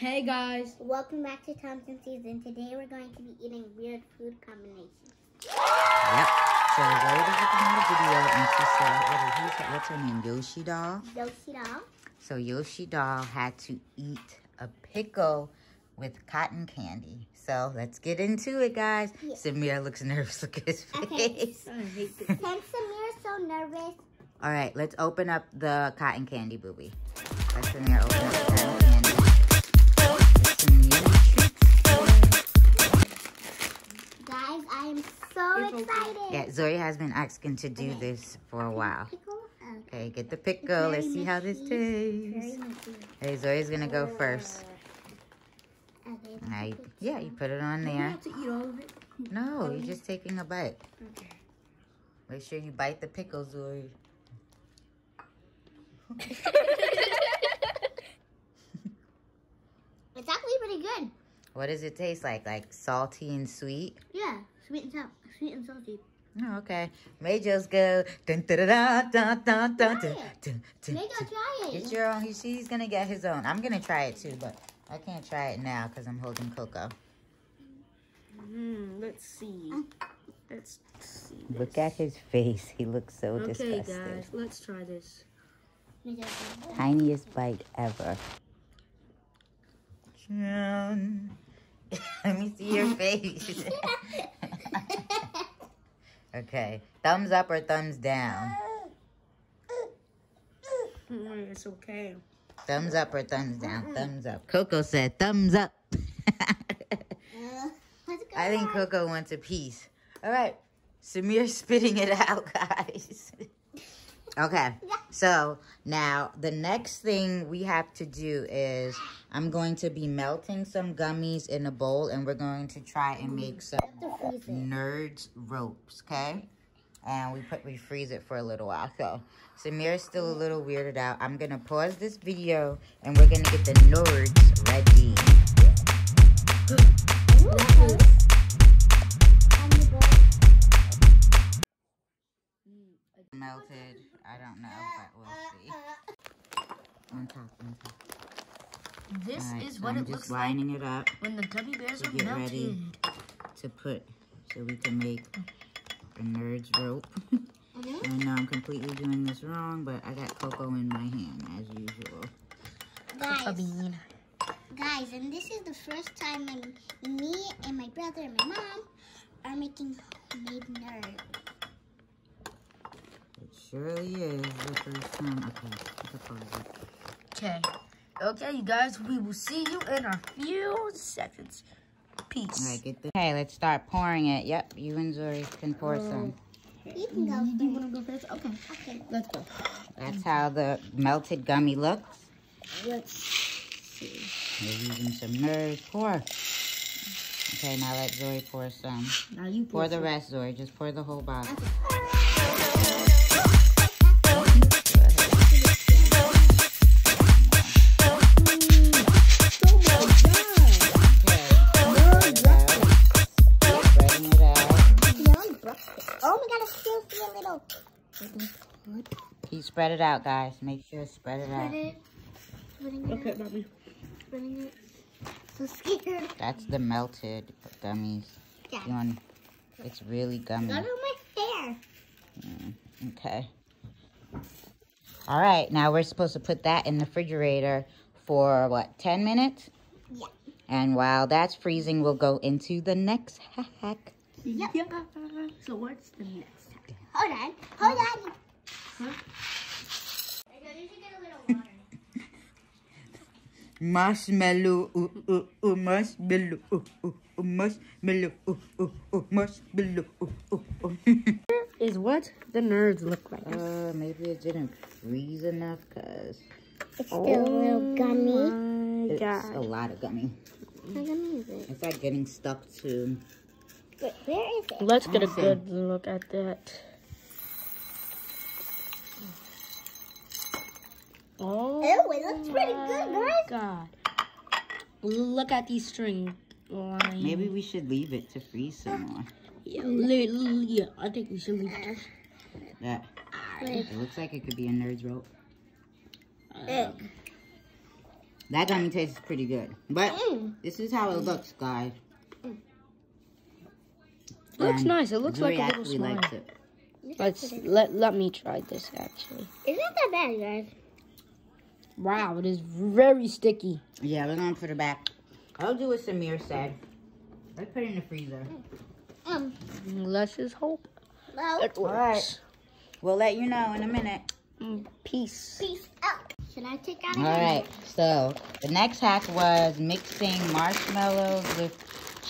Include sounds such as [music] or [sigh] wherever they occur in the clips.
Hey guys. Welcome back to Thompson Season. Today we're going to be eating weird food combinations. Yep. So Zoe did another video and she said, what is, her, what's her name? Yoshi doll. Yoshi doll. So Yoshi doll had to eat a pickle with cotton candy. So let's get into it, guys. Yeah. Samir looks nervous. [laughs] Look at his face. I hate this. Since Samir's so nervous, All right, let's open up the cotton candy, booby. Let Samir open up guys, I am so excited. Yeah, Zoe has been asking to do Okay. this for a while. Okay, get the pickle. Let's see how this tastes. Hey, Zoe's gonna go first. Okay. Now you, yeah, you put it on there. have to eat all of it. No, oh, you're just taking a bite. Okay. Make sure you bite the pickle, Zoe. [laughs] It's actually pretty good. What does it taste like? Like salty and sweet? Yeah, Sweet and salty. Oh, okay. May just go. Dun, dun, dun, May go try it. It's your own. She's going to get his own. I'm going to try it too, but I can't try it now because I'm holding Coco. Mm, let's see. Uh. Let's see. Look at his face. He looks so okay, disgusted. Okay, guys. Let's try this. Tiniest bite ever. [laughs] Let me see your [laughs] face. [laughs] okay. Thumbs up or thumbs down? It's okay. Thumbs up or thumbs down? Thumbs up. Coco said thumbs up. I think Coco wants a piece. All right. Samir spitting it out, [laughs] guys. okay. So now the next thing we have to do is I'm going to be melting some gummies in a bowl and we're going to try and make some to freeze it. nerds ropes, okay? And we put we freeze it for a little while. So Samir's still a little weirded out. I'm gonna pause this video and we're gonna get the nerds ready. Melted. I don't know, but we'll see. On top, on top. This All right, is so what I'm it just looks like lining it up when the gummy bears to are get melted. ready to put so we can make a nerds rope. Uh-huh. I know I'm completely doing this wrong, but I got Coco in my hand as usual. Guys, bean. guys, and this is the first time my, me and my brother and my mom are making homemade nerd. It surely is the first time. Okay, let's pause. Okay. Okay, you guys, we will see you in a few seconds. Peace. All right, get the. Okay, let's start pouring it. Yep, you and Zuri can pour oh. some. You can go Do you want to go first? Okay. Okay. Let's go. That's how the melted gummy looks. Let's see. We're using some nerds. Pour. Okay, now let Zuri pour some. Now you Pour the some. rest, Zuri. Just pour the whole bottle. Spread it out, guys. Make sure to spread it out. It. Spreading it. Okay, mommy. Spreading it. So scared. That's the melted gummies. Yeah. You want, it's really gummy. Got on my hair. Mm, okay. All right, now we're supposed to put that in the refrigerator for what, 10 minutes? Yeah. And while that's freezing, we'll go into the next hack. Yep. Yeah. So what's the next? Hack? Hold on. Hold on. Huh? Marshmallow, ooh, ooh, ooh, marshmallow, ooh, ooh, ooh, marshmallow, ooh, ooh, ooh, marshmallow, ooh, ooh, ooh. [laughs] Is what the nerds look like. uh, maybe it didn't freeze enough because It's still a little gummy. Oh it's god. a lot of gummy. How gummy is it? It's like getting stuck to Wait, where is it? Let's get a good look at that. Oh, Oh, it looks pretty good, guys. God. Look at these string lines. Maybe we should leave it to freeze some more. Yeah, li- li- yeah, I think we should leave it. That Wait, it looks like it could be a nerd's rope. egg. That gummy tastes pretty good. But Mm. this is how it looks, guys. It looks And nice. It looks Zuri like a little actually slime. likes it. Let's let let me try this actually. It's not that bad, guys. Wow, it is very sticky. Yeah, we're going for the back. I'll do what Samir said. Let's put it in the freezer. Um, Let's just hope well, it works. right. We'll let you know in a minute. Mm, Peace. peace out. Should I take out All a right, so the next hack was mixing marshmallows with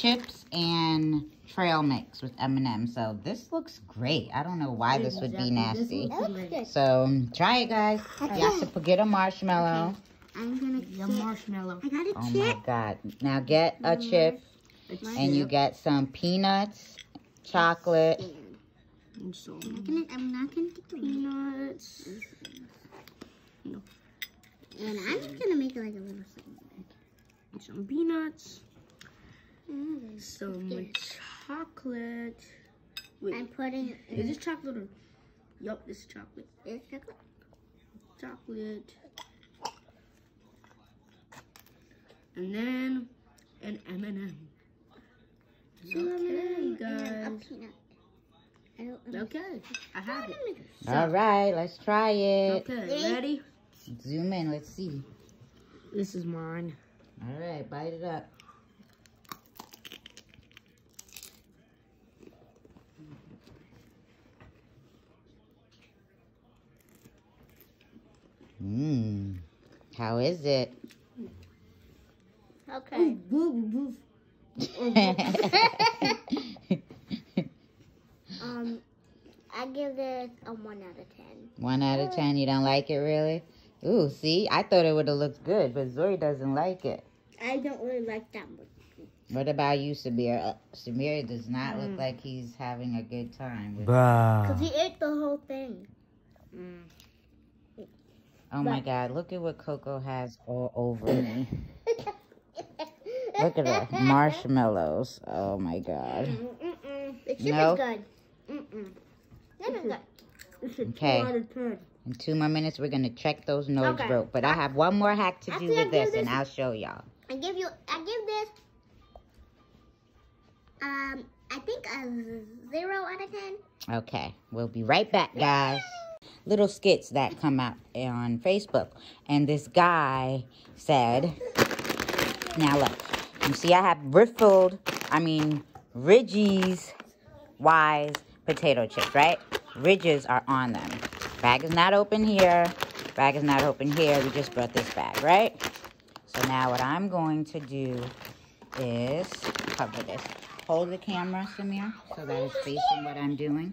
chips and trail mix with M&M. So this looks great. I don't know why this would be nasty. That looks good. So try it, guys. You have to put- get a marshmallow. I'm gonna get a marshmallow. I got a Oh my chip. God! Now get a chip and you get some peanuts, chocolate. And some I'm, gonna, I'm not gonna get the peanuts. And I'm just gonna make it like a little something. Some peanuts. Mm. Some chocolate. Wait, I'm putting is this chocolate or? Yup, this is chocolate. this chocolate. Chocolate. And then an M&M. Okay, And a guys. peanut. I don't know. Okay, I have it. All right, let's try it. Okay, ready? Zoom in. Let's see. This is mine. All right, bite it up. Mmm. How is it? Okay. [laughs] Um, I give this a one out of ten. One out of ten. You don't like it, really? Ooh, see, I thought it would have looked good, but Zuri doesn't like it. I don't really like that much. What about you, Samir? Uh, Samir does not look like he's having a good time. With Cause he ate the whole thing. Oh my God! Look at what Coco has all over [laughs] me. Look at that marshmallows. Oh my God. Mm-mm. The chip No? good. Mm-mm. Good. This is Okay. two out of ten. In two more minutes, we're gonna check those nose Okay. broke. But I have one more hack to do with this, give and I'll show y'all. I give you. I give this. Um, I think a zero out of ten. Okay, we'll be right back, guys. Little skits that come out on Facebook. And this guy said, now look, you see I have riffled, I mean, Ridges Wise potato chips, right? Ridges are on them. Bag is not open here. Bag is not open here. We just brought this bag, right? So now what I'm going to do is cover this. Hold the camera, Samir, so that it's facing what I'm doing.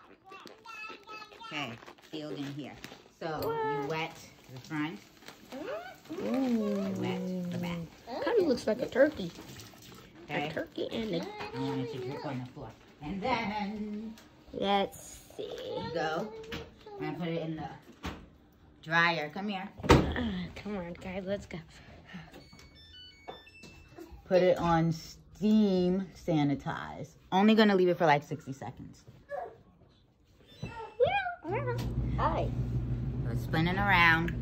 okay, sealed in here. So you wet the front, you wet the back. Kind of looks like a turkey. Okay, A turkey and a. I want it to drip on the floor. And then Let's see. go and put it in the dryer. Come here. Ah, come on, guys, let's go. Put it on steam sanitize. Only gonna leave it for like 60 seconds. Hi. So it's spinning around.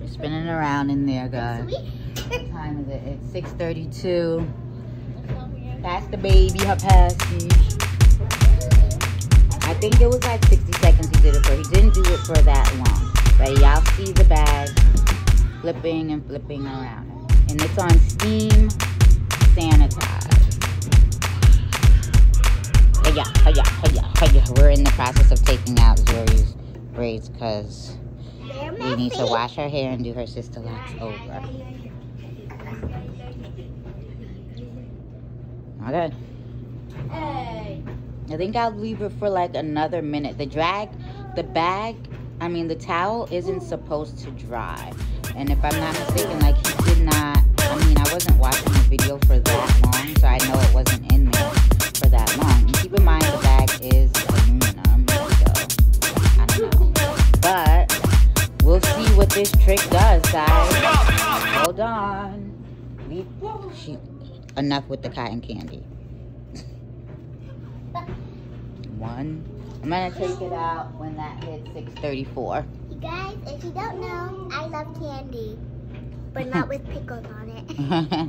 It's spinning around in there, guys. What [laughs] time is it? It's 6:32. Pass the baby her passage. I think it was like 60 seconds he did it for. He didn't do it for that long. But y'all see the bag flipping and flipping around. And it's on steam sanitize. Hiya, oh, hiya, oh, hiya, oh, hiya. We're in the process of taking out Zuri's braids because we need to wash her hair and do her Sisterlocks over. Okay. Hey. I think I'll leave it for like another minute. The drag, the bag, I mean the towel isn't supposed to dry. And if I'm not mistaken, like he did not. I mean, I wasn't watching the video for that long, so I know it wasn't in there for that long. And keep in mind, the bag is aluminum, so I don't know. But we'll see what this trick does, guys. Hold on. We, she, enough with the cotton candy. One. I'm gonna take it out when that hits 634. You guys, if you don't know, I love candy, but not with pickles on it.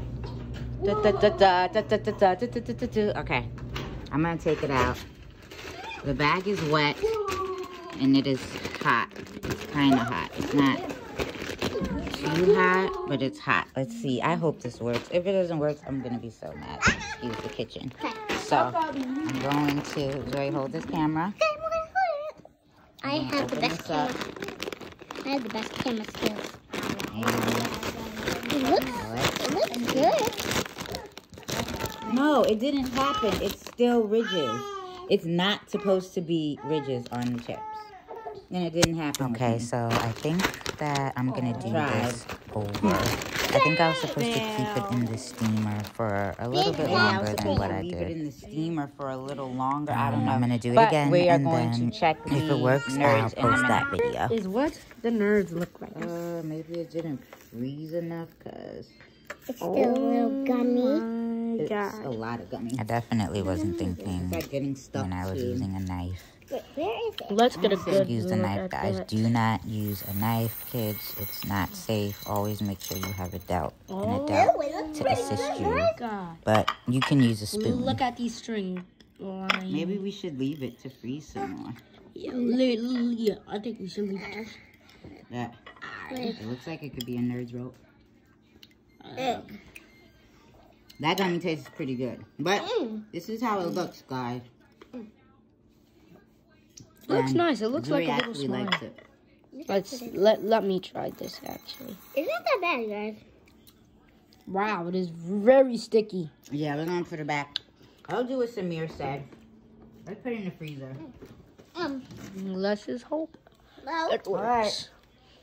[laughs] Okay, I'm gonna take it out. The bag is wet and it is hot. It's kind of hot. It's not too hot, but it's hot. Let's see. I hope this works. If it doesn't work, I'm gonna be so mad. Excuse the kitchen. So I'm going to Zoe hold this camera. I have the best camera. I have the best camera skills. It looks, let- it looks good. No, it didn't happen. It's still ridges. It's not supposed to be ridges on the chips. And it didn't happen. Okay, so I think that I'm gonna do this over. I think I was supposed to keep it in the steamer for a little bit longer than what I did. Leave it did. in the steamer for a little longer. I don't Um, know. I'm gonna do it But again, We are and going then to check If it the works, I'll in post that video. Is what the nerds look like? Uh, maybe it didn't freeze enough because It's still a little oh gummy. my it's God. a lot of gummy. I definitely wasn't mm. thinking It's like getting stuck when I was too. using a knife. Wait, where is it? Let's get a good use the knife, guys. that. Do not use a knife, kids. It's not safe. Always make sure you have a delt and a Oh. delt Oh, it to pretty assist good. you. God. But you can use a spoon. Look at these string lines. Maybe we should leave it to freeze some more. Yeah, li- li- yeah, I think we should leave it. That it looks like it could be a nerd's rope. Ugh. That gummy tastes pretty good. But Mm. this is how it looks, guys. It looks And nice. It looks Zoe like a little actually smile. likes it. Let's let let me try this actually. It's not that bad, guys. Wow, it is very sticky. Yeah, we're going for the back. I'll do what Samir said. Let's put it in the freezer. Um, Let's just hope well, it works. Alright.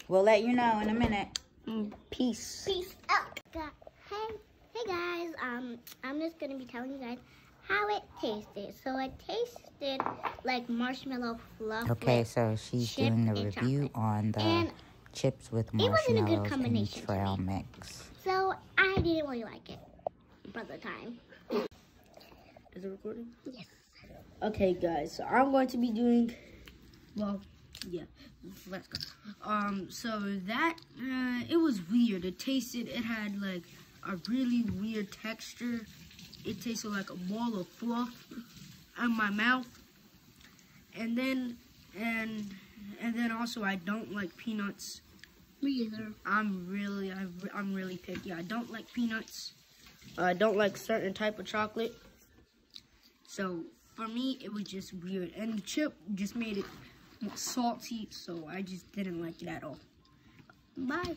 We'll let you know in a minute. Mm, Peace. peace out. Gu- Hey, hey guys. Um, I'm just gonna be telling you guys how it tasted. So it tasted like marshmallow fluff. Okay, so she's doing the and review on the And chips with wasn't a good marshmallows and combination for trail mix. so I didn't really like it for the time. Is it recording? Yes. Okay, guys. So I'm going to be doing. Well, yeah. Let's go. Um. So that uh, it was weird. It tasted. It had like a really weird texture. It tasted like a ball of fluff in my mouth. And then and and then also I don't like peanuts. Me either. I'm really I, I'm really picky. I don't like peanuts. I don't like certain type of chocolate. So for me, it was just weird, and the chip just made it salty. So I just didn't like it at all. Bye.